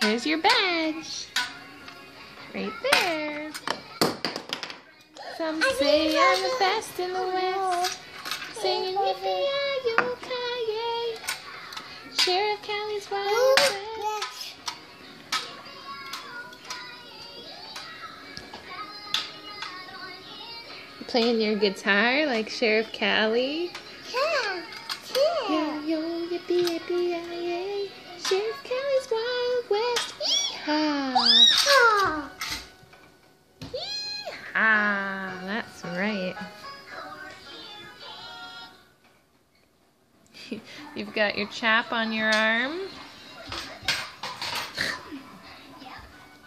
There's your badge. Right there. Some say I'm the best in the West. Singing Yippee-yi-yo-ki-yay. Sheriff Callie's Wild West. Playing your guitar like Sheriff Callie. Yeah, yo, yippee, yippee. Sheriff Callie's Wild West. Yeehaw! Yeehaw! That's right. You've got your chap on your arm.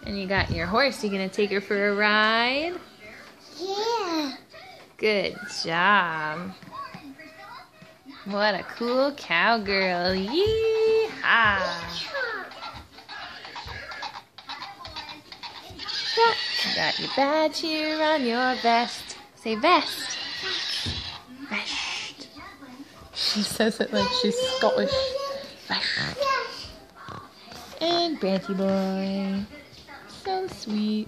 And you got your horse. You gonna take her for a ride? Yeah. Good job. What a cool cowgirl. Yeehaw! You got your badge here on your vest. Say vest. Vest. She says it like she's Scottish. Vest. And Branty boy. So sweet.